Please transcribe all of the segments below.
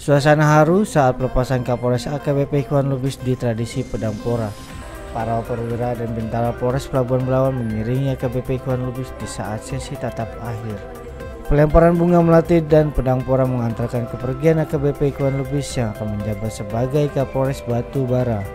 Suasana haru saat pelepasan Kapolres AKBP Ikhwan Lubis di tradisi Pedang Pora. Para perwira dan bintara Polres Pelabuhan Belawan mengiringi AKBP Ikhwan Lubis di saat sesi tatap akhir. Pelemparan bunga melati dan pedang pora mengantarkan kepergian AKBP Ikhwan Lubis yang akan menjabat sebagai Kapolres Batu Bara.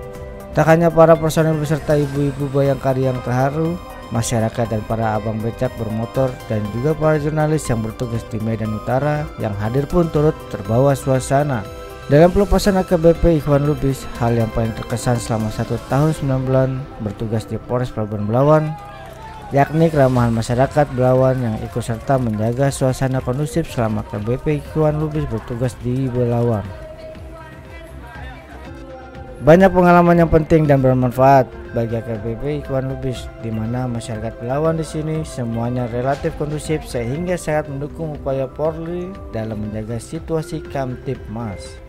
Tak hanya para personel beserta ibu-ibu bayangkari yang terharu, masyarakat dan para abang becak bermotor dan juga para jurnalis yang bertugas di Medan Utara yang hadir pun turut terbawa suasana. Dalam pelepasan AKBP Ikhwan Lubis, hal yang paling terkesan selama satu tahun 9 bulan bertugas di Polres Pelabuhan Belawan, yakni keramahan masyarakat Belawan yang ikut serta menjaga suasana kondusif selama AKBP Ikhwan Lubis bertugas di Belawan. Banyak pengalaman yang penting dan bermanfaat bagi AKBP Ikhwan Lubis di mana masyarakat Belawan di sini semuanya relatif kondusif sehingga sangat mendukung upaya Polri dalam menjaga situasi Kamtipmas.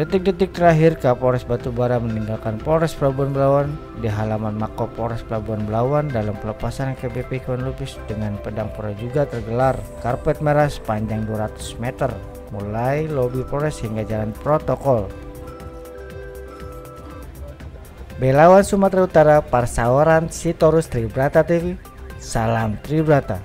Detik-detik terakhir Kapolres Batubara meninggalkan Polres Pelabuhan Belawan di halaman Mako Polres Pelabuhan Belawan dalam pelepasan AKBP Ikhwan Lubis dengan pedang pora juga tergelar. Karpet merah sepanjang 200 meter. Mulai lobi Polres hingga jalan protokol Belawan Sumatera Utara Parsawaran Sitorus Tribrata TV Salam Tribrata